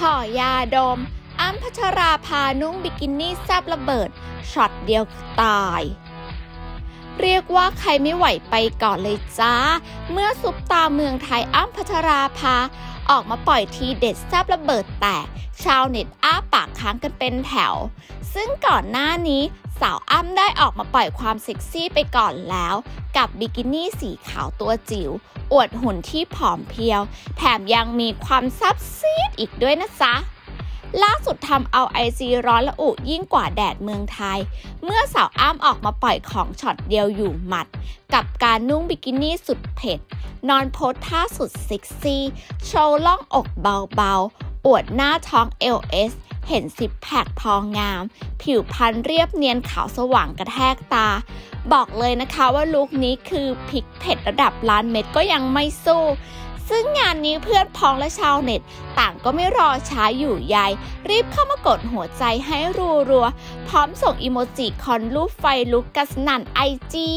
ขอยาดมอั้มพัชราภานุ่งบิกินี่แซบระเบิด ช็อตเดียวตาย เรียกว่าใครไม่ไหวไปก่อนเลยจ้า เมื่อซุปตาร์เมืองไทยอั้มพัชราภาออกมาปล่อยทีเด็ดแซบระเบิดแตก ชาวเน็ตอ้าปากค้างกันเป็นแถว ซึ่งก่อนหน้านี้ สาวอั้มได้ออกมาปล่อยความเซ็กซี่ไปก่อนแล้ว กับบิกินี่สีขาวตัวจิ๋วอวดหุ่นที่ผอมเพรียว แถมยังมีความแซ่บซี้ดอีกด้วยนะจ๊ะล่าสุดทำเอาไอจีร้อนระอุยิ่งกว่าแดดเมืองไทย เมื่อสาวอั้มออกมาปล่อยของช็อตเดียวอยู่หมัด กับการนุ่งบิกินี่สุดเผ็ด นอนโพสท่าสุดเซ็กซี่ โชว์ร่องอกเบาๆ อวดหน้าท้อง LS เห็น six pack พองาม ผิวพรรณเรียบเนียนขาวสว่างกระแทกตา บอกเลยนะคะว่าลุคนี้คือพริกเผ็ดระดับล้านเม็ดก็ยังไม่สู้ ซึ่งงานนี้เพื่อนพ้องและชาวเน็ต ต่างก็ไม่รอช้าอยู่ใยรีบเข้ามากดหัวใจให้รัวๆพร้อมส่งอีโมจิคอนรูปไฟลุกกัสนันไอจี